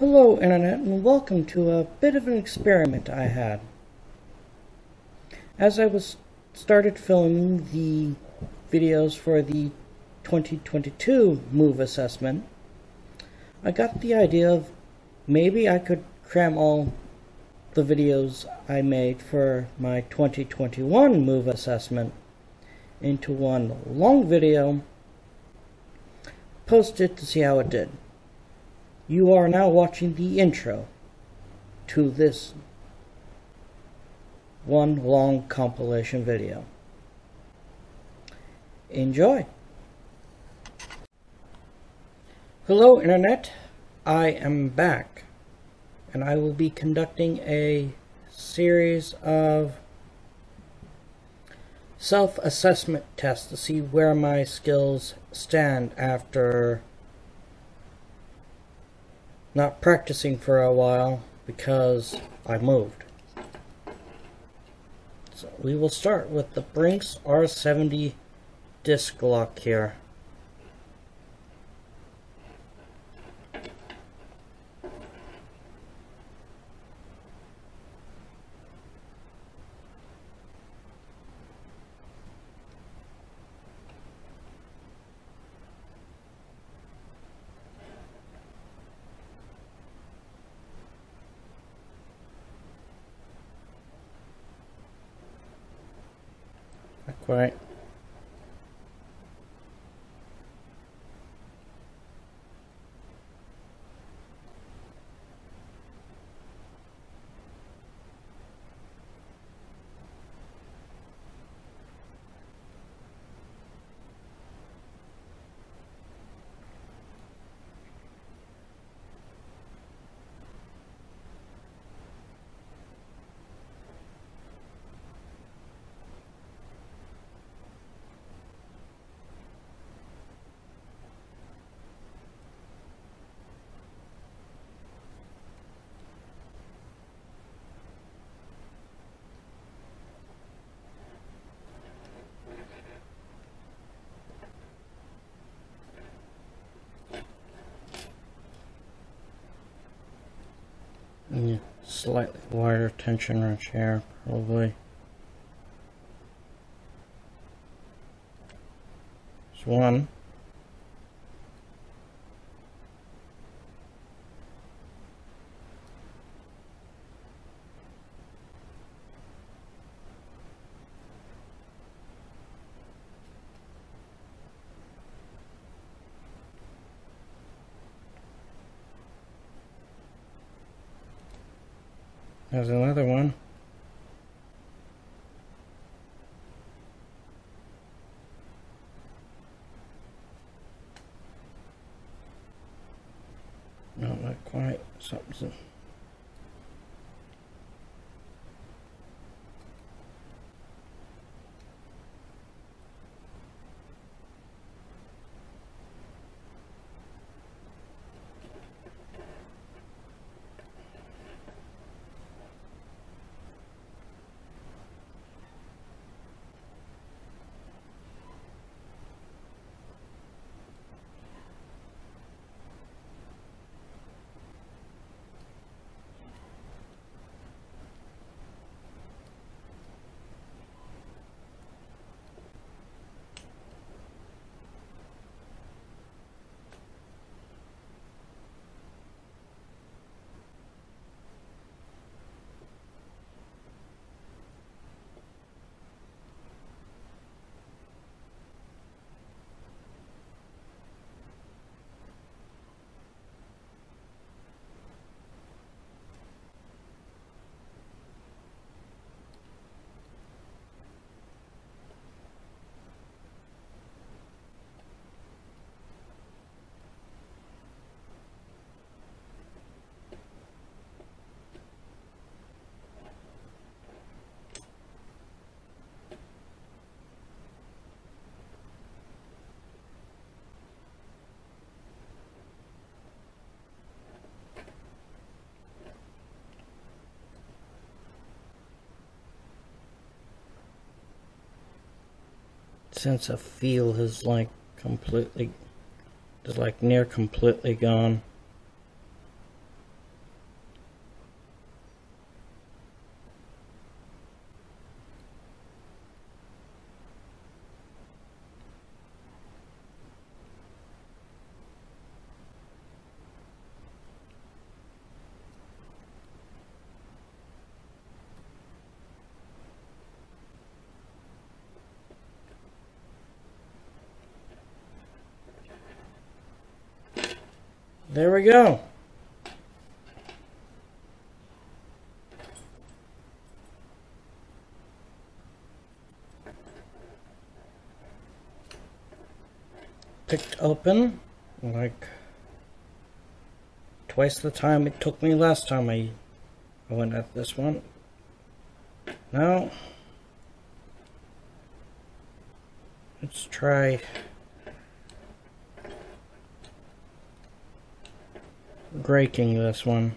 Hello Internet and welcome to a bit of an experiment I had. As I was started filming the videos for the 2022 move assessment, I got the idea of maybe I could cram all the videos I made for my 2021 move assessment into one long video, post it to see how it did. You are now watching the intro to this one long compilation video. Enjoy! Hello Internet, I am back and I will be conducting a series of self-assessment tests to see where my skills stand after not practicing for a while because I moved. So we will start with the Brinks R70 disc lock here. Not quite. Yeah, slightly wider tension wrench here, probably. There's one. There's another one. No, not quite. Something. Sense of feel is like completely is like near completely gone there we go. Picked open like twice the time it took me last time I, I went at this one. Now, let's try raking this one.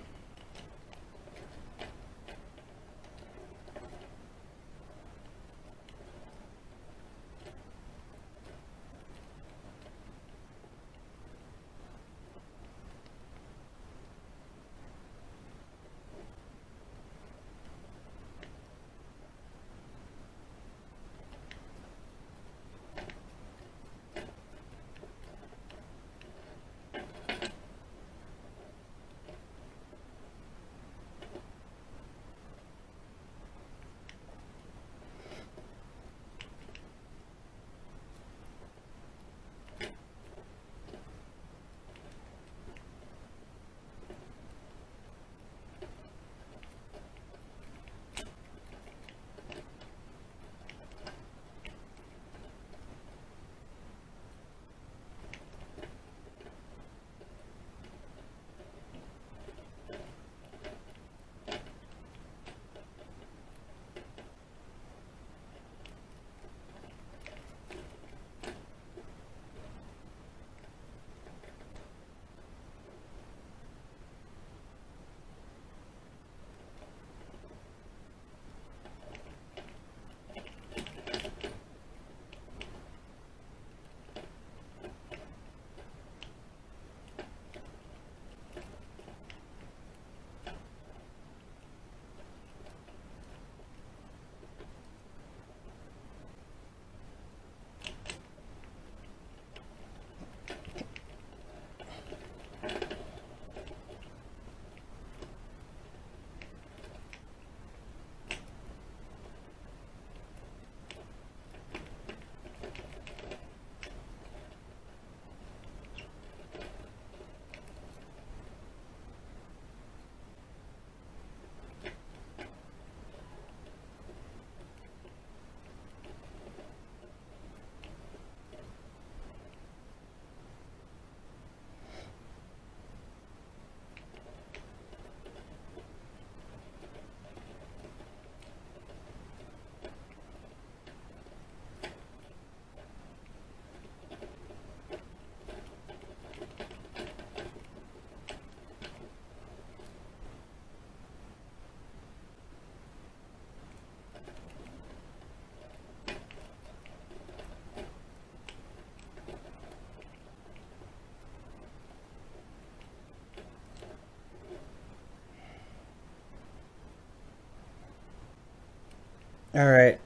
Alright.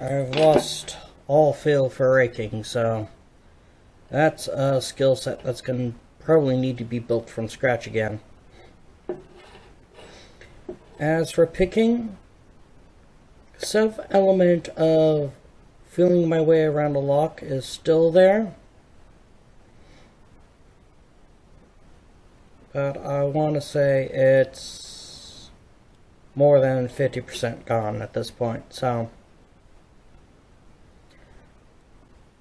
I've lost all feel for raking, so that's a skill set that's going to probably need to be built from scratch again. As for picking, some element of feeling my way around a lock is still there. But I want to say it's more than 50% gone at this point. So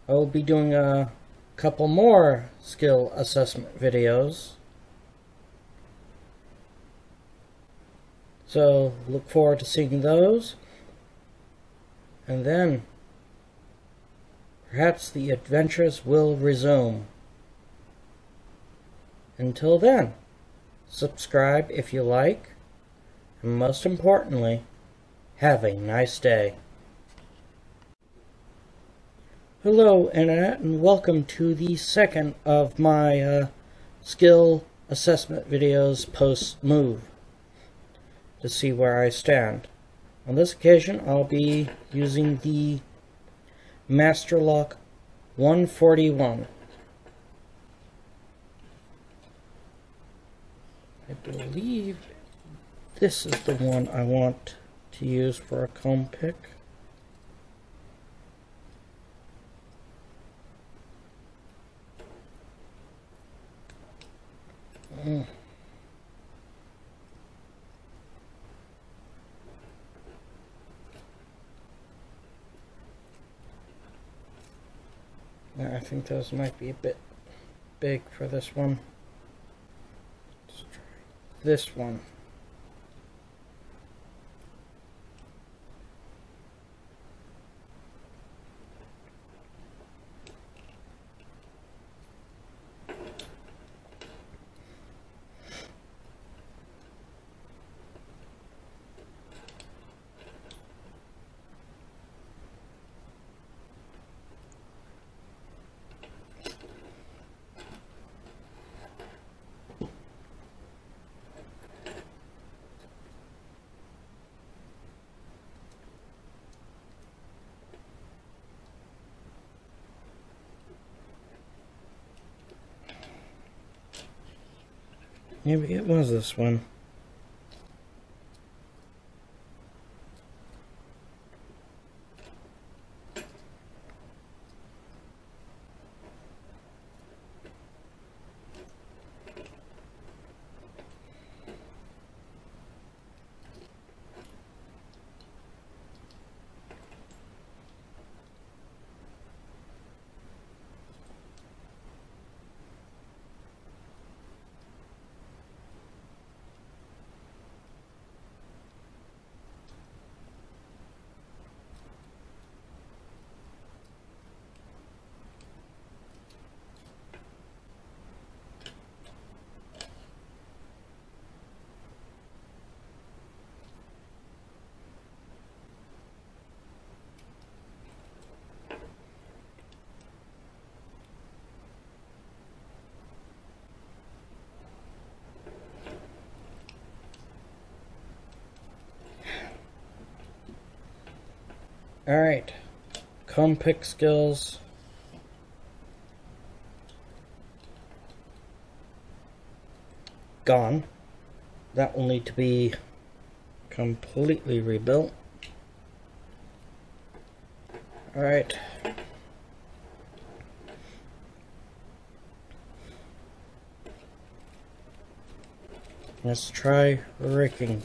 I will be doing a couple more skill assessment videos. So look forward to seeing those. And then perhaps the adventures will resume. Until then, subscribe if you like, and most importantly, have a nice day. Hello, Internet, and welcome to the second of my uh, skill assessment videos post-move to see where I stand. On this occasion, I'll be using the Master Lock 141. I believe this is the one I want to use for a comb pick. Mm. I think those might be a bit big for this one. This one. Maybe it was this one. Alright. Comb pick skills. Gone. That will need to be completely rebuilt. Alright. Let's try raking.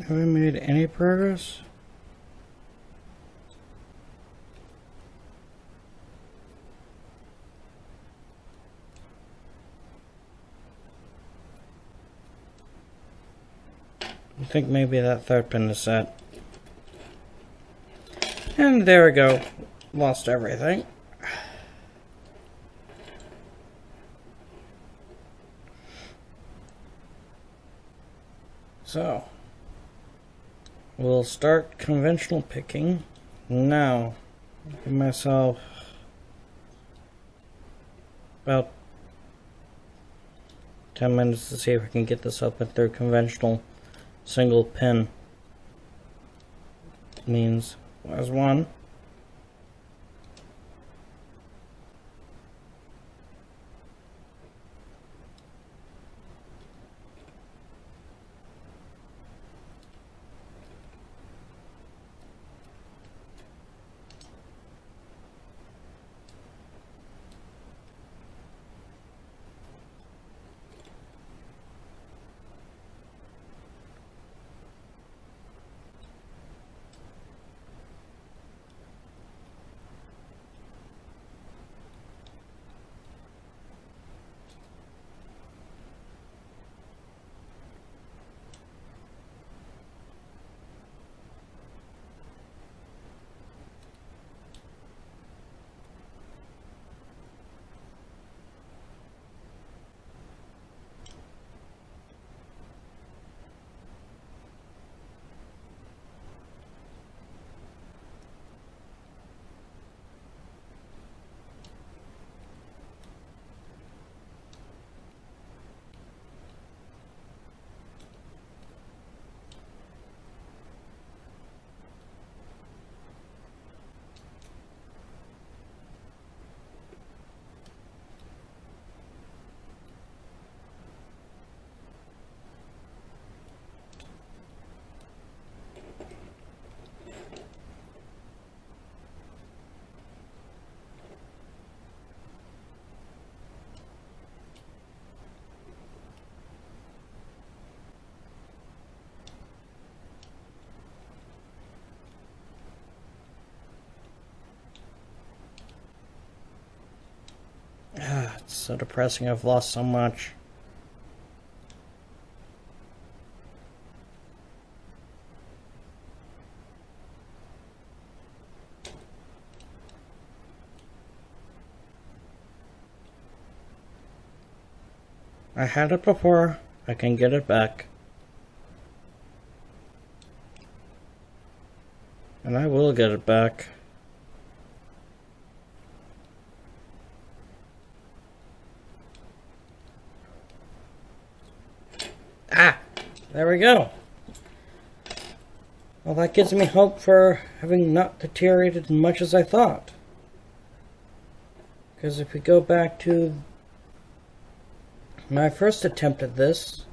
Have we made any progress? I think maybe that third pin is set. And there we go. lost everything. So, we'll start conventional picking now. Give myself about 10 minutes to see if I can get this open through conventional single pin means. As one. So depressing. I've lost so much. I had it before. I can get it back. And I will get it back. There we go. Well, that gives me hope for having not deteriorated as much as I thought. Because if we go back to my first attempt at this,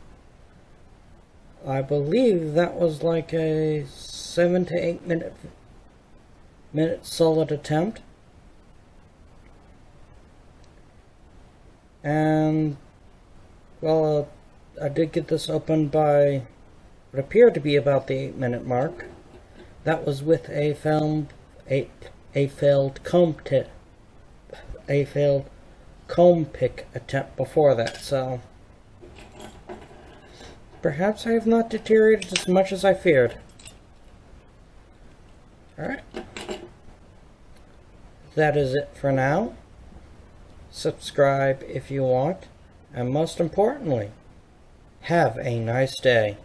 I believe that was like a seven to eight minute minute solid attempt. And well, uh, I did get this open by what appeared to be about the eight minute mark. That was with a film a a failed comb tip a failed comb pick attempt before that, so perhaps I have not deteriorated as much as I feared. Alright. That is it for now. Subscribe if you want, and most importantly, have a nice day.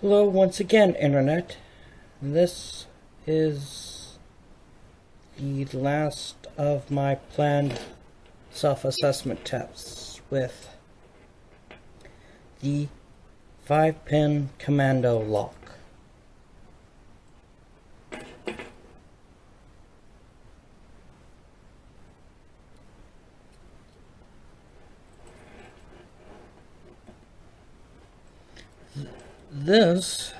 Hello once again, Internet. This is the last of my planned self-assessment tests with the 5-pin commando lock. This,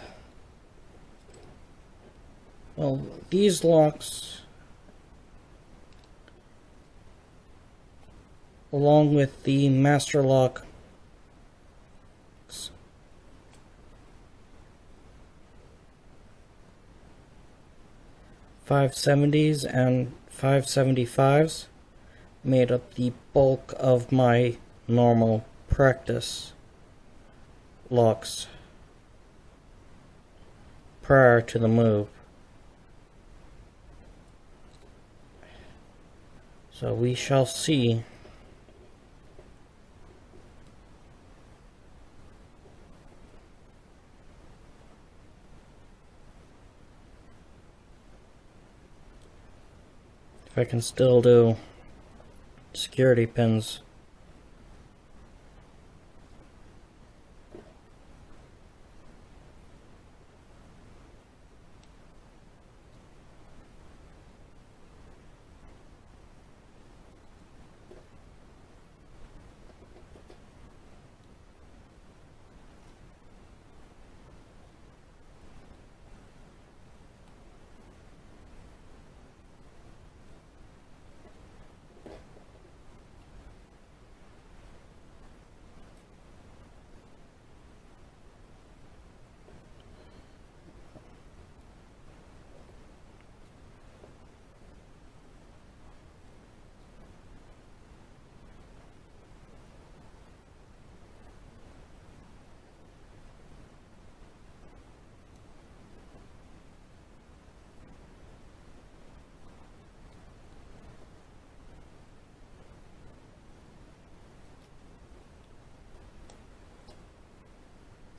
well, these locks, along with the master lock, 570s and 575s made up the bulk of my normal practice locks prior to the move. So we shall see. If I can still do security pins.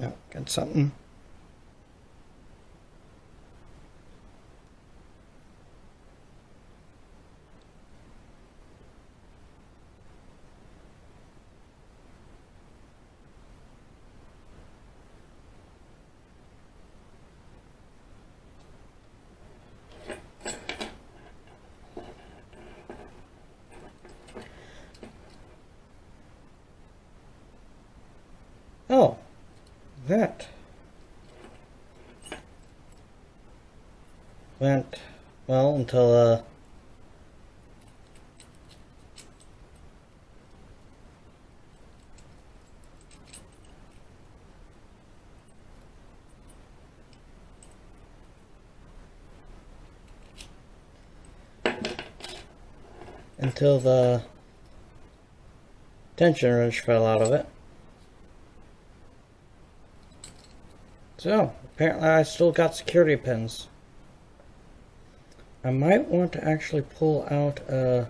Yep, got something. That went well until uh until the tension wrench fell out of it. So, apparently I still got security pins. I might want to actually pull out a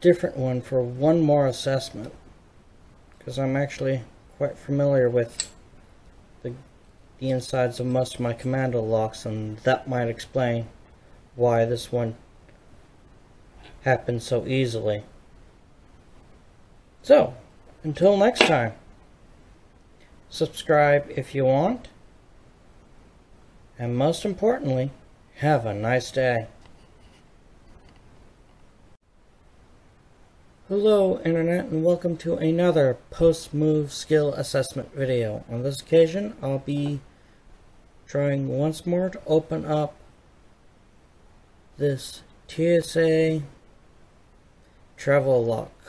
different one for one more assessment. Because I'm actually quite familiar with the, the insides of most of my commando locks and that might explain why this one happened so easily. So, until next time. Subscribe if you want. And most importantly, have a nice day. Hello Internet and welcome to another post-move skill assessment video. On this occasion I'll be trying once more to open up this TSA travel lock.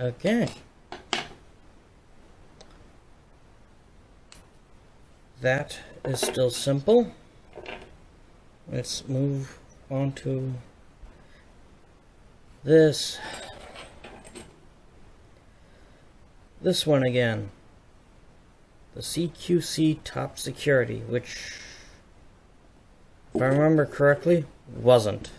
Okay. That is still simple. Let's move on to this. This one again. The CQC Top Security, which, if I remember correctly, wasn't.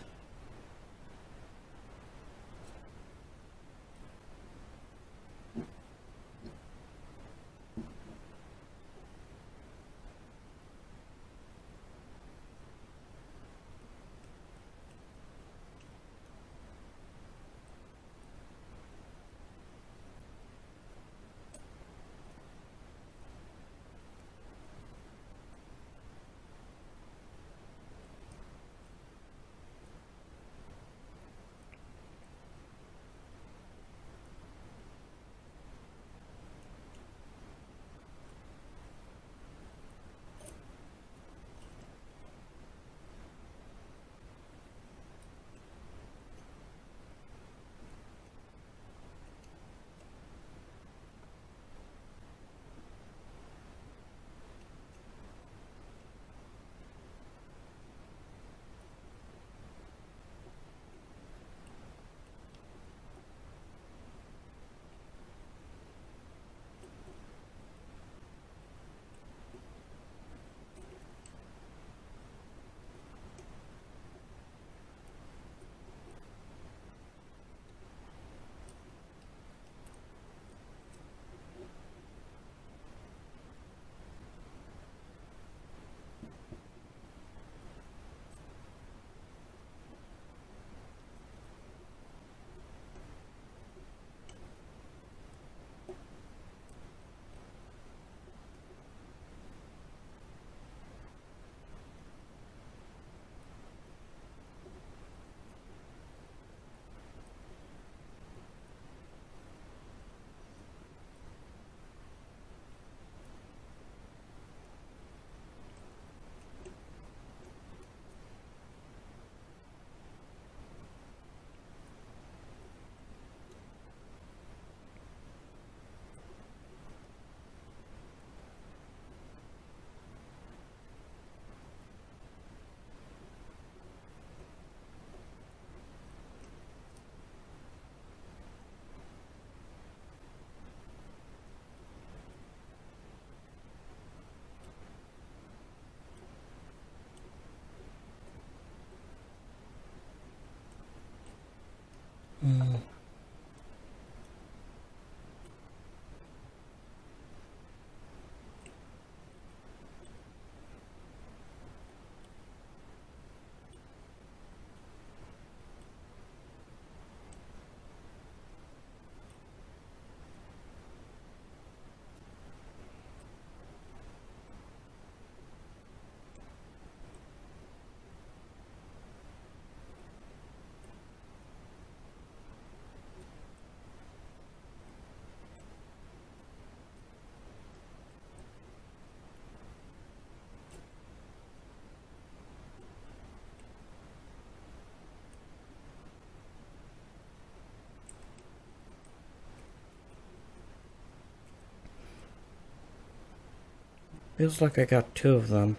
Mm. Feels like I got two of them.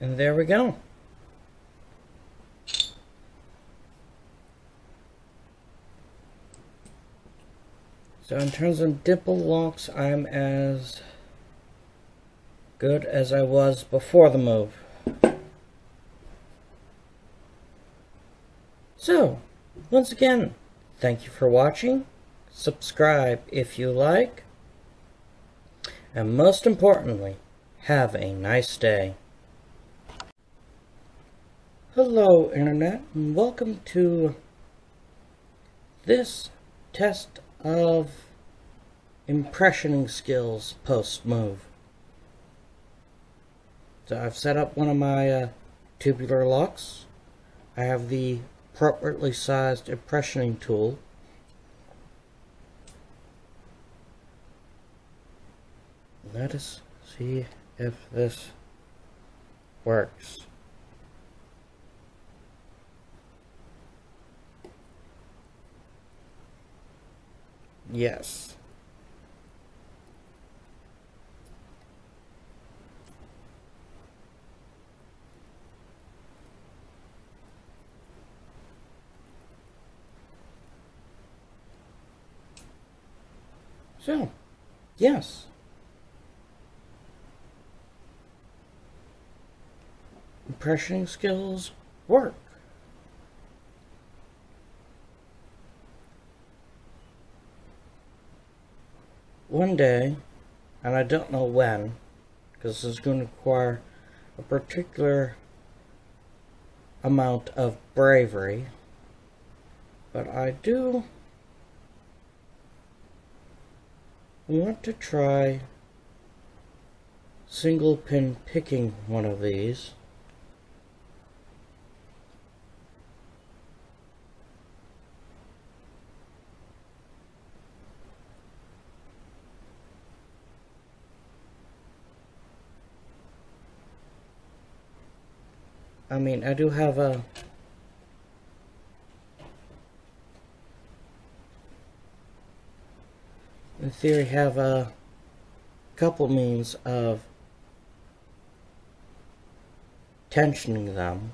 And there we go. So in terms of dimple locks, I'm as good as I was before the move. So, once again, thank you for watching. Subscribe if you like. And most importantly, have a nice day. Hello Internet and welcome to this test of impressioning skills post move. So I've set up one of my uh, tubular locks. I have the appropriately sized impressioning tool. Let us see if this works. Yes. So, yes. Impressioning skills work. One day, and I don't know when, because is going to require a particular amount of bravery, but I do want to try single pin picking one of these. I mean, I do have a in theory have a couple means of tensioning them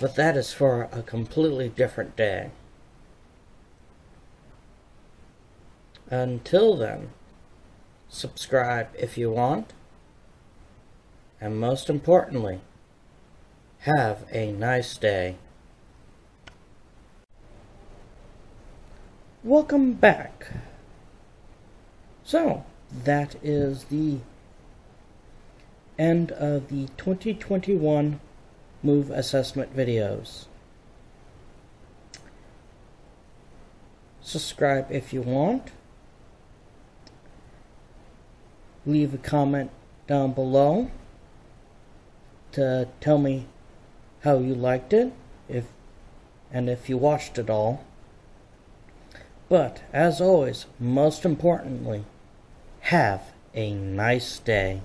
but that is for a completely different day. Until then subscribe if you want and most importantly, have a nice day. Welcome back. So, that is the end of the 2021 Move Assessment videos. Subscribe if you want. Leave a comment down below to tell me how you liked it, if and if you watched it all. But, as always, most importantly, have a nice day.